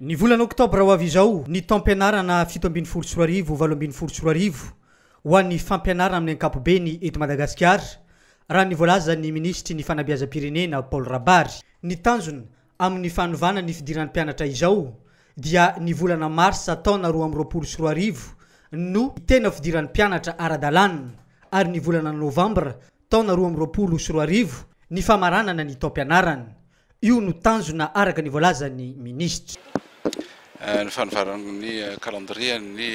Ny volana oktobra ho avy izao ny taom-pianarana fito ambin'ny folo sy roa arivo valo ambin'ny folo sy roa arivo ho an'ny fampianarana amin'ny ankapobeny eto Madagasikara, raha ny voalazan'ny minisitry ny Fanabeazam-pirenena, Paul Rabary. Ny tanjona amin'ny fanovana ny fidiran'ny mpianatra izao dia ny volana marsa taona roa amby roapolo sy roa arivo no tena fidiran'ny mpianatra ara-dalàna ary ny volana novambra taona roa amby roapolo sy roa arivo ny famaranana ny taom-pianarana. Io no tanjona araka ny voalazan'ny minisitra. Ny fanivaran'ny kalandrien'ny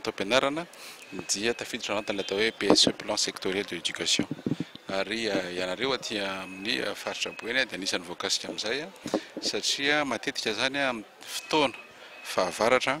taom-pianarana dia tafiditra ao anatin'ilay atao hoe PSE, Plan Sectoriel de l'Education. Ary ianareo aty amin'ny faritra Boeny dia anisan'ny voakasika amin'izay satria matetika izany amin'ny fotoana fahavaratra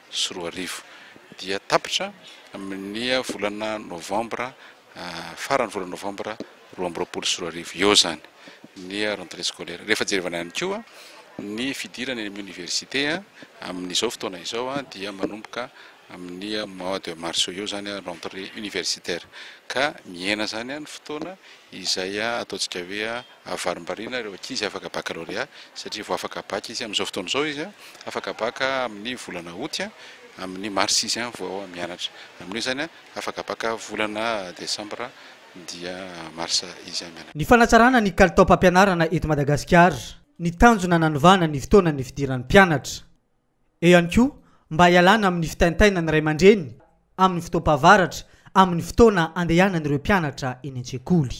sy roa arivo, dia tapitra amin'ny volana novambra, faran'ny volana novambra roa amby roapolo sy roa arivo eo izany ny rentrée scolaire. Rehefa jerevana ihany koa ny fidirana eny amin'ny oniversite amin'izao fotoana izao dia manomboka amin'ny mois de mars eo izany rentrée universitaire, ka mihena izany ny fotoana izay ataontsika hoe. Varimbariana ireo ankizy afaka bakalorea satria vao afaka bac izy amin'izao fotoana izao izy afaka bac amin'ny volana aout amin'ny mars izy vao mianatra amin'io izany afaka bac volana decembre dia mars izy mianatra. Ny fanatsarana ny kalitaom-pampianarana eto Madagasikara, ny tanjona nanovana ny fotoanan'ny fidiran'ny mpianatra. Eo ihany koa mba hialana amin'ny fitaintainan'ny ray aman-dreny amin'ny fotoam-pahavaratra amin'ny fotoana andehanan'ireo mpianatra eny an-tsekoly.